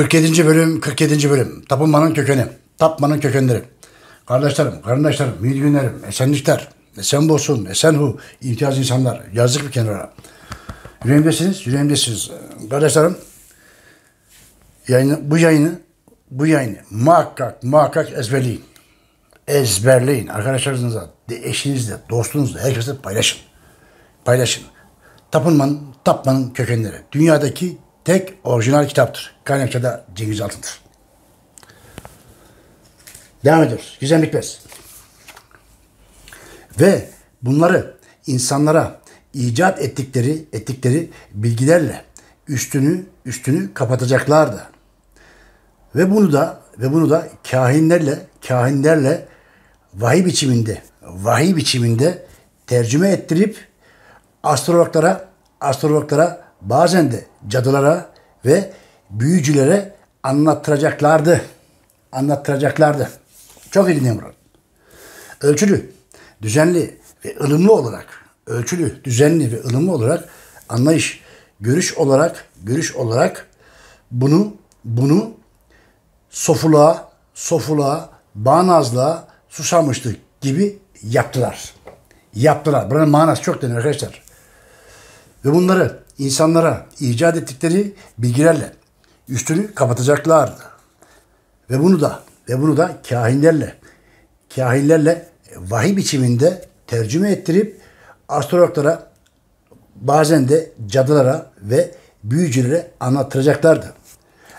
47. bölüm 47. bölüm Tapınmanın kökeni Tapmanın kökenleri Kardeşlerim, kardeşlerim, mühür günlerim, esenlikler, esen bolsun, esen hu, imtiyaz insanlar, yazdık bir kenara. Yüreğimdesiniz, yüreğimdesiniz. Kardeşlerim, yayını, bu yayını, bu yayını muhakkak, muhakkak ezberleyin. Ezberleyin. Arkadaşlarınızla, eşinizle, dostunuzla, herkese paylaşın. Paylaşın. Tapınmanın, tapmanın kökenleri. Dünyadaki tek orijinal kitaptır. Kaynakçada Cengiz Altın'dır. Devam ediyoruz. Gizem bitmez. Ve bunları insanlara icat ettikleri ettikleri bilgilerle üstünü üstünü kapatacaklardı. Ve bunu da ve bunu da kahinlerle kahinlerle vahiy biçiminde vahiy biçiminde tercüme ettirip astrologlara astrologlara bazen de cadılara ve büyücülere anlattıracaklardı. Anlattıracaklardı. Çok dinleyin bunu. Ölçülü, düzenli ve ılımlı olarak, ölçülü, düzenli ve ılımlı olarak anlayış, görüş olarak, görüş olarak bunu bunu sofuluğa, sofuluğa, bağnazlığa, susamışlık gibi yaptılar. Yaptılar. Buranın manası çok denir arkadaşlar. Ve bunları insanlara icat ettikleri bilgilerle üstünü kapatacaklardı. Ve bunu da ve bunu da kahinlerle kahinlerle vahiy biçiminde tercüme ettirip astrologlara bazen de cadılara ve büyücülere anlattıracaklardı.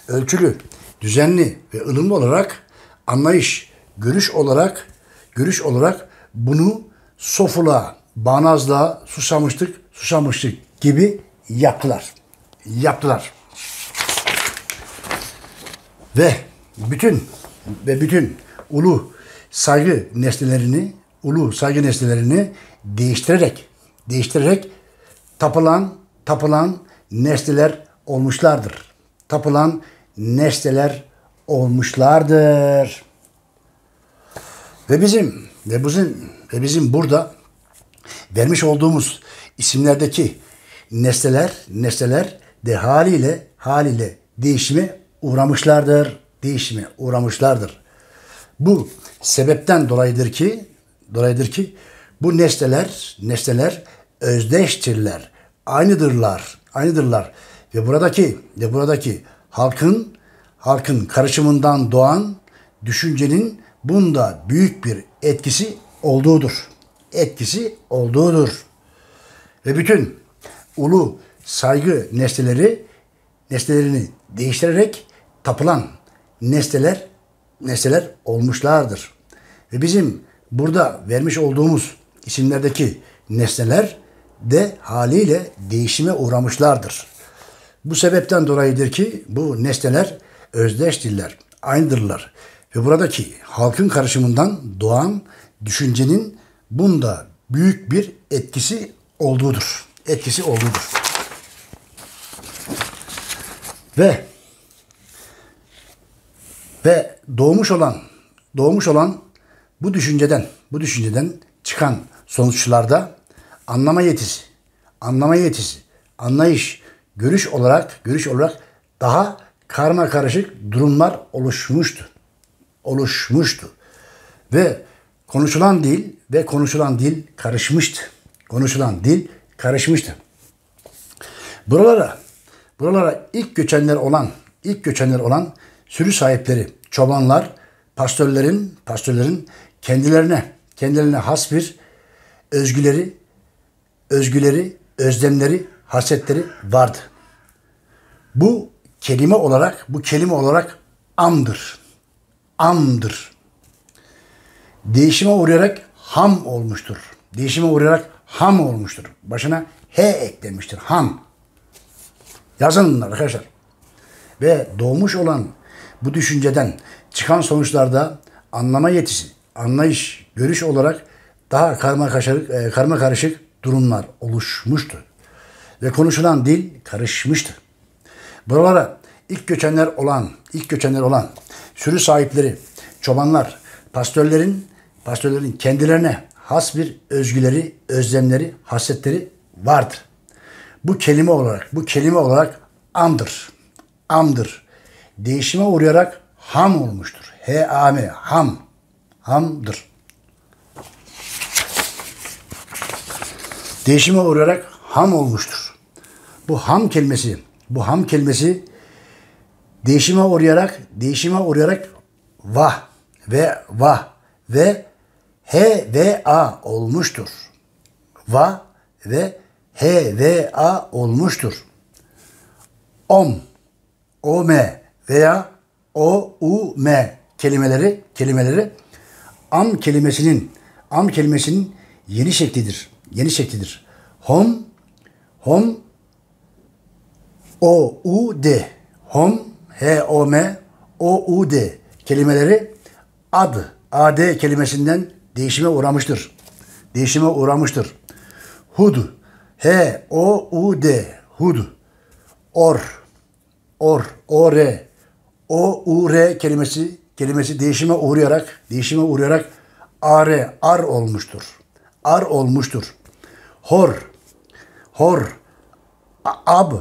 Ölçülü, düzenli ve ılımlı olarak anlayış, görüş olarak görüş olarak bunu sofula, bağnazlığa, susamışlık, susamışlık gibi yaptılar. Yaptılar. Ve bütün ve bütün ulu saygı nesnelerini, ulu saygı nesnelerini değiştirerek, değiştirerek tapılan, tapılan nesneler olmuşlardır. Tapılan nesneler olmuşlardır. Ve bizim ve bizim ve bizim burada vermiş olduğumuz isimlerdeki nesneler, nesneler de haliyle haliyle değişime uğramışlardır. Değişime uğramışlardır. Bu sebepten dolayıdır ki dolayıdır ki bu nesneler nesneler özdeştirler. Aynıdırlar. Aynıdırlar. Ve buradaki ve buradaki halkın halkın karışımından doğan düşüncenin bunda büyük bir etkisi olduğudur. Etkisi olduğudur. Ve bütün ulu saygı nesneleri nesnelerini değiştirerek tapılan nesneler nesneler olmuşlardır. Ve bizim burada vermiş olduğumuz isimlerdeki nesneler de haliyle değişime uğramışlardır. Bu sebepten dolayıdır ki bu nesneler özdeştirler, aynıdırlar. Ve buradaki halkın karışımından doğan düşüncenin bunda büyük bir etkisi olduğudur. Etkisi olduğudur. Ve ve doğmuş olan doğmuş olan bu düşünceden bu düşünceden çıkan sonuçlarda anlama yetisi, anlama yetisi, anlayış, görüş olarak görüş olarak daha karma karışık durumlar oluşmuştu. Oluşmuştu. Ve konuşulan dil ve konuşulan dil karışmıştı. Konuşulan dil karışmıştı. Buralara buralara ilk göçenler olan ilk göçenler olan sürü sahipleri, çobanlar, pastörlerin pastörlerin kendilerine kendilerine has bir özgüleri, özgüleri, özlemleri, hasetleri vardı. Bu kelime olarak, bu kelime olarak amdır. Amdır. Değişime uğrayarak ham olmuştur. Değişime uğrayarak ham olmuştur. Başına he eklenmiştir. Ham. Yazın bunlar arkadaşlar. Ve doğmuş olan bu düşünceden çıkan sonuçlarda anlama yetisi, anlayış, görüş olarak daha karma karışık, e, karma karışık durumlar oluşmuştu. Ve konuşulan dil karışmıştı. Buralara ilk göçenler olan, ilk göçenler olan sürü sahipleri, çobanlar, pastörlerin, pastörlerin kendilerine has bir özgüleri, özlemleri, hasretleri vardır. Bu kelime olarak, bu kelime olarak amdır. Amdır. değişime uğrayarak ham olmuştur. H-A-M, ham. Hamdır. Değişime uğrayarak ham olmuştur. Bu ham kelimesi, bu ham kelimesi değişime uğrayarak, değişime uğrayarak vah ve vah ve he ve a olmuştur. Va ve he ve a olmuştur. Om, o m veya o u m kelimeleri kelimeleri am kelimesinin am kelimesinin yeni şeklidir. Yeni şeklidir. Hom hom o u d hom h o m o u d kelimeleri ad ad kelimesinden değişime uğramıştır. Değişime uğramıştır. Hud. H o u d. Hud. Or. Or. O r. O u r kelimesi kelimesi değişime uğrayarak değişime uğrayarak ar ar olmuştur. Ar olmuştur. Hor. Hor. Ab.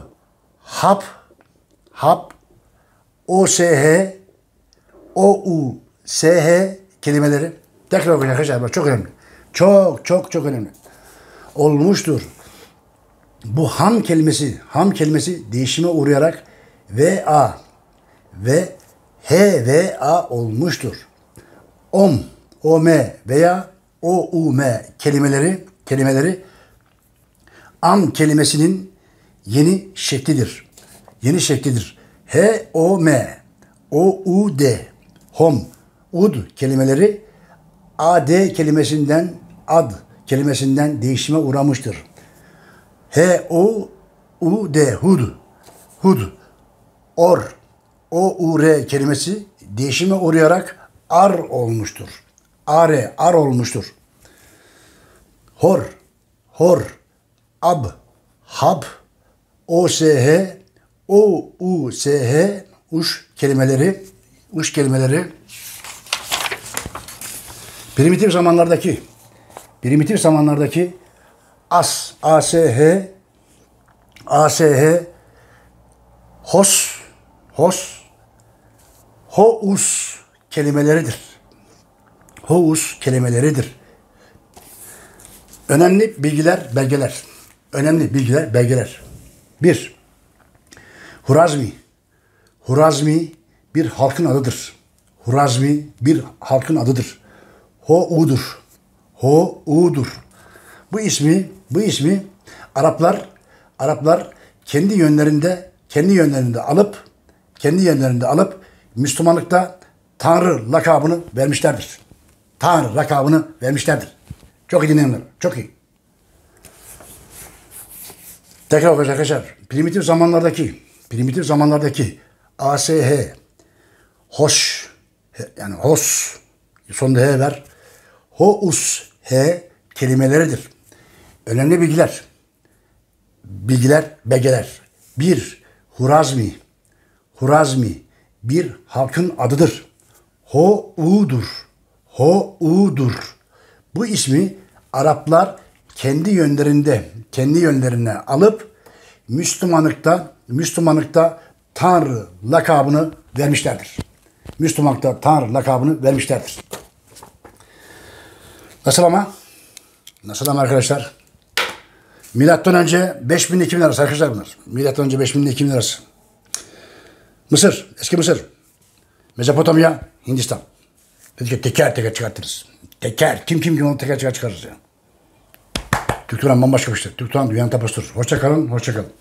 Hap. Hap. O s h. O u s h kelimeleri tekrar okuyacağım arkadaşlar bak çok önemli. Çok çok çok önemli. Olmuştur. Bu ham kelimesi, ham kelimesi değişime uğrayarak ve a ve h ve a olmuştur. Om, o m veya o u m kelimeleri kelimeleri am kelimesinin yeni şeklidir. Yeni şeklidir. H o m o u d hom ud kelimeleri ad kelimesinden ad kelimesinden değişime uğramıştır. H O U D hud hud or o u r kelimesi değişime uğrayarak ar olmuştur. Are ar olmuştur. Hor hor ab hab o s h o u s h uş kelimeleri uş kelimeleri primitif zamanlardaki primitif zamanlardaki as a s h a s h hos hos hous kelimeleridir. Hous kelimeleridir. Önemli bilgiler, belgeler. Önemli bilgiler, belgeler. Bir, Hurazmi. Hurazmi bir halkın adıdır. Hurazmi bir halkın adıdır. Ho'udur. Ho'udur. Bu ismi, bu ismi Araplar, Araplar kendi yönlerinde, kendi yönlerinde alıp, kendi yönlerinde alıp Müslümanlıkta Tanrı lakabını vermişlerdir. Tanrı lakabını vermişlerdir. Çok iyi dinleyenler, çok iyi. Tekrar okuyacak arkadaşlar. Primitif zamanlardaki, primitif zamanlardaki ASH, hoş, yani hos, sonunda H ver, hous, H kelimeleridir. Önemli bilgiler. Bilgiler, belgeler. Bir, Hurazmi. Hurazmi bir halkın adıdır. Ho'udur. Ho'udur. Bu ismi Araplar kendi yönlerinde, kendi yönlerine alıp Müslümanlıkta, Müslümanlıkta Tanrı lakabını vermişlerdir. Müslümanlıkta Tanrı lakabını vermişlerdir. Nasıl ama? Nasıl ama arkadaşlar? Milattan önce 5000 2000 arası arkadaşlar bunlar. Milattan önce 5000 2000 arası. Mısır, eski Mısır. Mezopotamya, Hindistan. Dedik ki teker teker çıkartırız. Teker. Kim kim kim onu teker teker çıkarırız ya. Türk Turan bambaşka bir şey. Türk Turan dünyanın tapasıdır. Hoşça kalın, hoşça kalın.